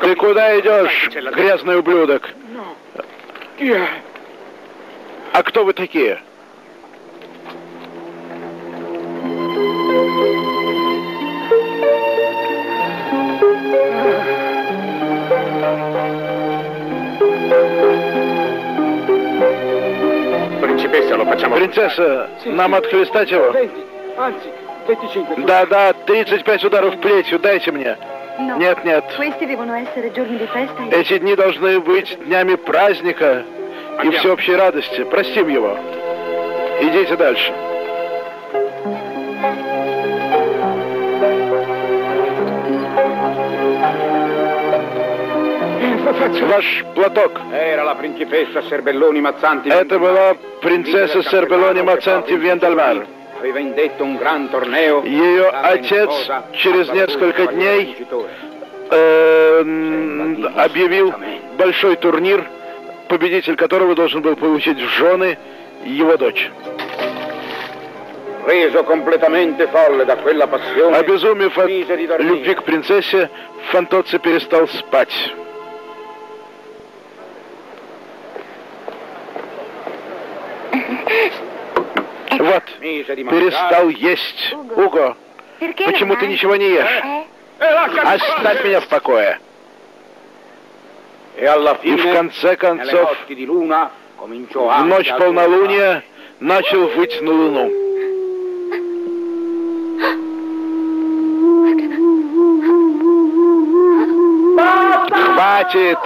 Ты куда идешь, грязный ублюдок? А кто вы такие? Principessa, lo facciamo... Принцесса, нам отхлестать его? 20, anzi, 25. Да-да, 35 ударов плетью, дайте мне. No. Нет, нет. E... Эти дни должны быть днями праздника и всеобщей радости. Простим его. Идите дальше. Ваш платок. Это была принцесса Сербелони Мацанти Вендальмар. Ее отец через несколько дней э, объявил большой турнир, победитель которого должен был получить в жены его дочь. Обезумев от любви к принцессе, Фантоцци перестал спать. Вот, перестал есть. Уго, почему ты ничего не ешь? Оставь меня в покое. И в конце концов, в anche ночь полнолуния начал выть на луну. Хватит!